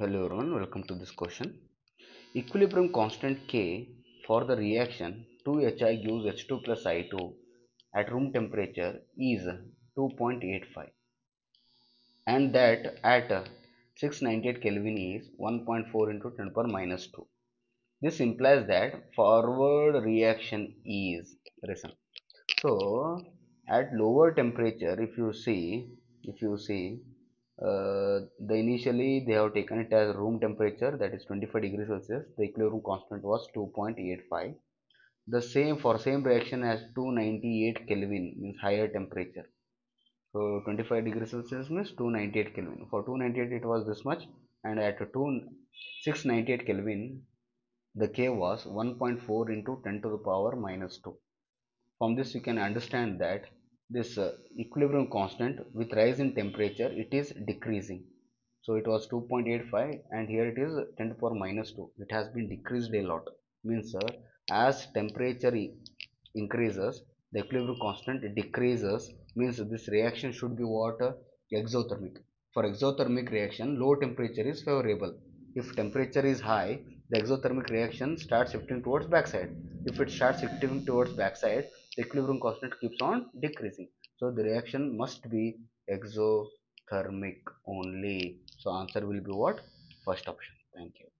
Hello everyone, welcome to this question. Equilibrium constant K for the reaction 2HI gives H2 plus I2 at room temperature is 2.85 and that at 698 Kelvin is 1.4 into 10 power minus 2. This implies that forward reaction is listen. So at lower temperature if you see if you see uh, the initially they have taken it as room temperature that is 25 degrees celsius. The equilibrium constant was 2.85 the same for same reaction as 298 kelvin means higher temperature. So 25 degrees celsius means 298 kelvin. For 298 it was this much. And at 2 698 kelvin the k was 1.4 into 10 to the power minus 2 from this you can understand that this uh, equilibrium constant with rise in temperature it is decreasing. So it was 2.85 and here it is 10 to the power minus 2 it has been decreased a lot. Means uh, as temperature increases the equilibrium constant decreases. Means this reaction should be what uh, exothermic. For exothermic reaction low temperature is favorable. If temperature is high the exothermic reaction starts shifting towards backside. If it starts shifting towards backside equilibrium constant keeps on decreasing. So the reaction must be exothermic only. So answer will be what? First option. Thank you